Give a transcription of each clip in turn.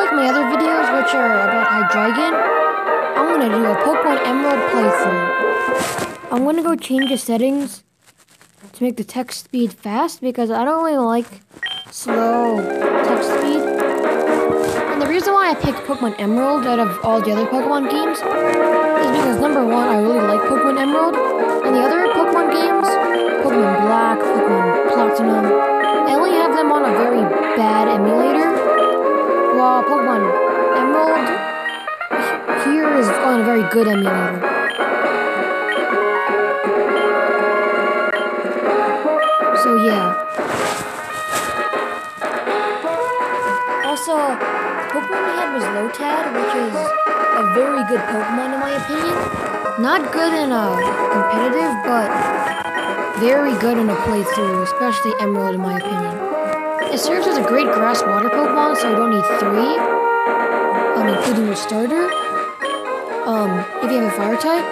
unlike my other videos which are about Hydreigon, I'm gonna do a Pokemon Emerald playthrough. I'm gonna go change the settings to make the text speed fast because I don't really like slow text speed. And the reason why I picked Pokemon Emerald out of all the other Pokemon games is because number one, I really like Pokemon Emerald, and the other Pokemon games, good emulator. So yeah. Also, Pokemon we had was Lotad, which is a very good Pokemon in my opinion. Not good in a competitive, but very good in a playthrough, especially Emerald in my opinion. It serves as a great grass water Pokemon, so you don't need three, um, including your starter, um, if you have a fire type.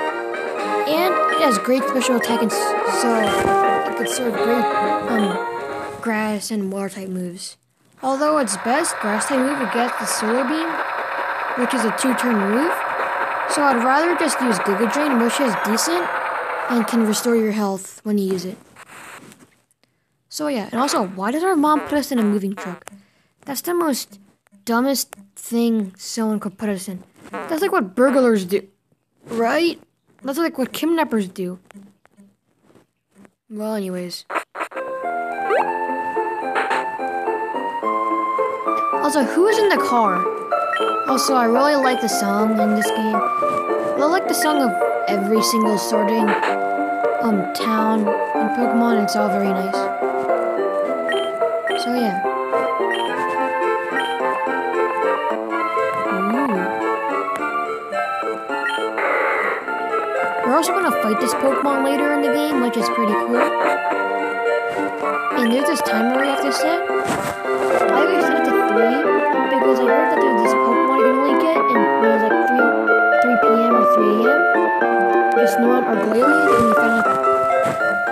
And it has great special attack, and so it could serve great um, grass and water type moves. Although its best grass type move get the Solar Beam, which is a two turn move. So I'd rather just use Giga Drain, which is decent and can restore your health when you use it. So yeah, and also, why does our mom put us in a moving truck? That's the most dumbest thing someone could put us in. That's like what burglars do, right? That's like what kidnappers do. Well, anyways. Also, who is in the car? Also, I really like the song in this game. I like the song of every single sorting um town in Pokemon. It's all very nice. Also gonna fight this Pokemon later in the game, which is pretty cool. And there's this timer we have to set. I always set it to three because I heard that there's this Pokemon you can only get in it's like 3, 3 p.m. or 3 a.m. Just Snorunt or Glalie, and you find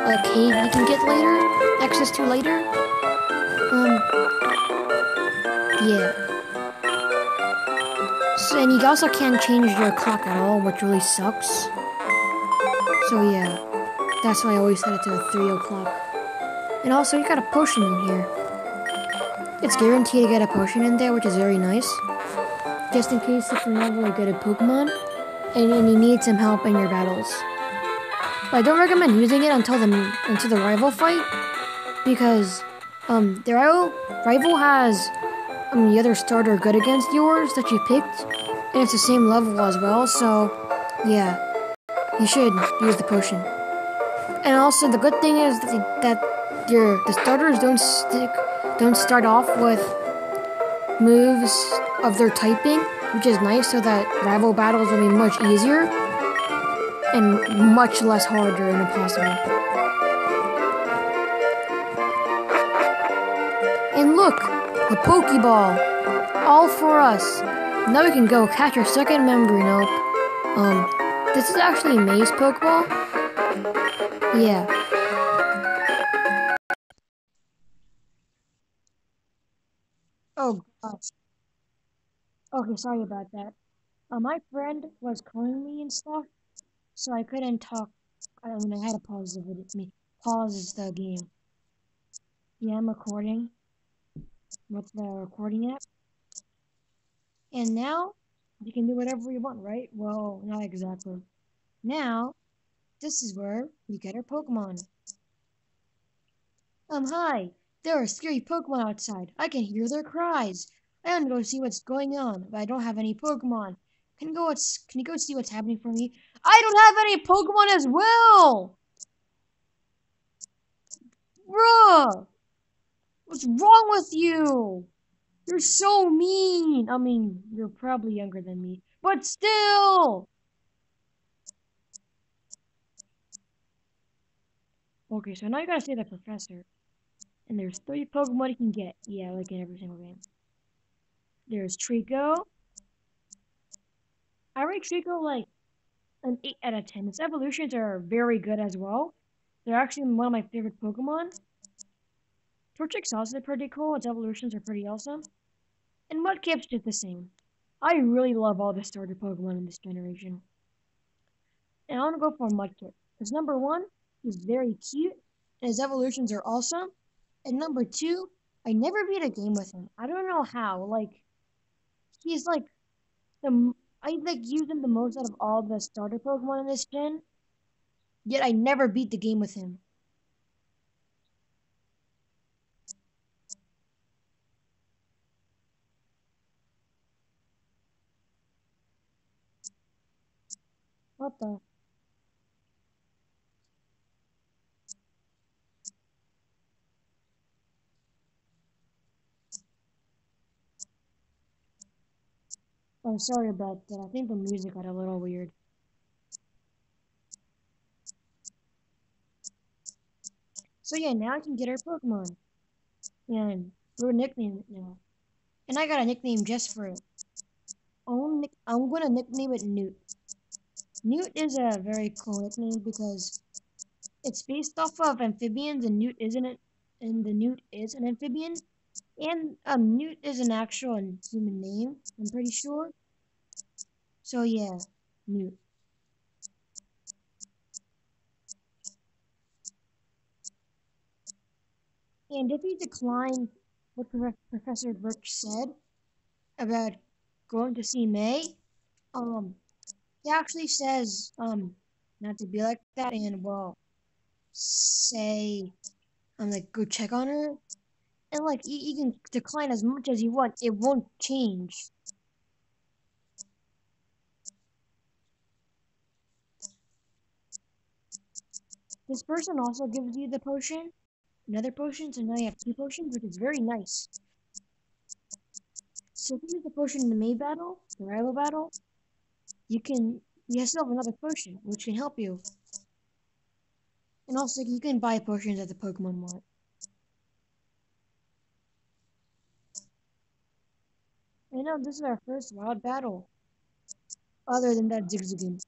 a cave you can get later, access to later. Um, yeah. So, and you also can't change your clock at all, which really sucks. So yeah, that's why I always set it to 3 o'clock. And also, you got a potion in here. It's guaranteed to get a potion in there, which is very nice. Just in case if you're not really good at Pokemon, and, and you need some help in your battles. But I don't recommend using it until the until the rival fight, because um the rival rival has um the other starter good against yours that you picked, and it's the same level as well. So yeah, you should use the potion. And also the good thing is that, your the starters don't stick don't start off with moves of their typing, which is nice so that rival battles will be much easier and much less harder and impossible. And look, the Pokeball, all for us. Now we can go catch our second Membrinope. Um, this is actually May's Pokeball. Yeah. Oh gosh. Okay, sorry about that. Uh, my friend was calling me and stuff, so I couldn't talk. I mean, I had to pause the video. Me pause the game. Yeah, I'm recording with the recording app. And now you can do whatever you want, right? Well, not exactly. Now, this is where we get our Pokemon. Um, hi. There are scary Pokemon outside. I can hear their cries. I want to go see what's going on, but I don't have any Pokemon. Can you go? Can you go see what's happening for me? I don't have any Pokemon as well. Bruh, what's wrong with you? You're so mean. I mean, you're probably younger than me, but still. Okay, so now you gotta say the professor. And there's three Pokemon you can get. Yeah, like in every single game. There's Treecko. I rate Treecko like an 8 out of 10. Its evolutions are very good as well. They're actually one of my favorite Pokemon. Torchic is also pretty cool. Its evolutions are pretty awesome. And Mudkip's just the same. I really love all the starter Pokemon in this generation. And I want to go for Mudkip. Because number one, he's very cute, and his evolutions are awesome. And number two, I never beat a game with him. I don't know how. Like, he's like the I like use him the most out of all the starter Pokemon in this gen. Yet I never beat the game with him. What the? Oh, sorry about that. I think the music got a little weird. So yeah, now I can get our Pokemon. And we're nickname it now. And I got a nickname just for it. I'm, I'm gonna nickname it Newt. Newt is a very cool nickname because it's based off of amphibians and Newt isn't it and the Newt is an amphibian. And um, Newt is an actual human name, I'm pretty sure. So yeah, Newt. And if you decline what Professor Birch said about going to see May, um, he actually says um not to be like that and well say I'm like go check on her. And like you, can decline as much as you want. It won't change. This person also gives you the potion another potion so now you have two potions which is very nice. So use the potion in the May battle the rival battle you can you still have another potion which can help you and also you can buy potions at the Pokemon Mart I know this is our first wild battle. Other than that Zigzagoon.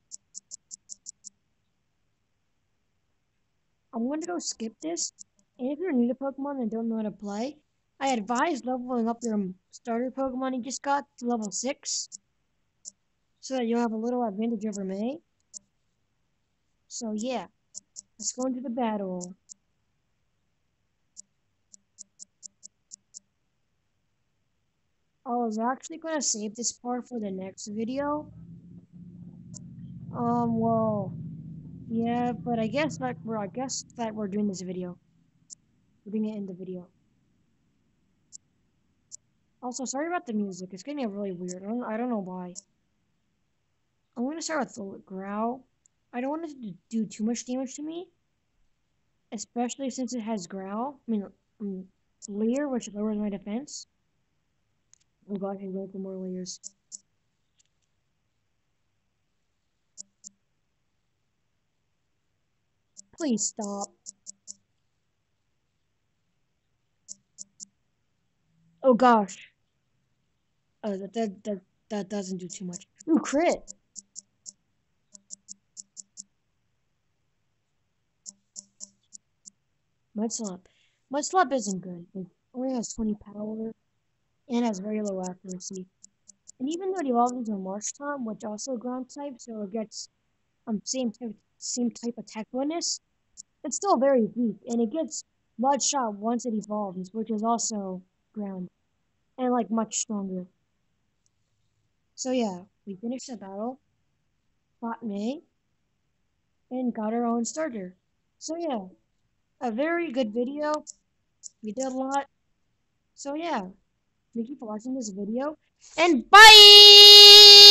I'm going to go skip this. And if you're new to Pokemon and don't know how to play, I advise leveling up your starter Pokemon you just got to level 6. So that you'll have a little advantage over me. So yeah, let's go into the battle. I was actually gonna save this part for the next video. Um, well, yeah, but I guess that we're I guess that we're doing this video. We're doing it in the video. Also, sorry about the music. It's getting really weird. I don't, I don't know why. I'm gonna start with the growl. I don't want it to do too much damage to me, especially since it has growl. I mean, um, Leer, which lowers my defense. Oh god, I go for more layers. Please stop. Oh gosh. Oh, that, that, that, that doesn't do too much. Ooh, crit! Mudslap. Mudslap isn't good. It only has 20 power and has very low accuracy. And even though it evolves into a Marshtomp, which also ground type, so it gets um same type same type attack bonus, it's still very weak, and it gets Mud Shot once it evolves, which is also ground, and like much stronger. So yeah, we finished the battle, fought May, and got our own starter. So yeah, a very good video. We did a lot. So yeah. Thank you for watching this video, and bye!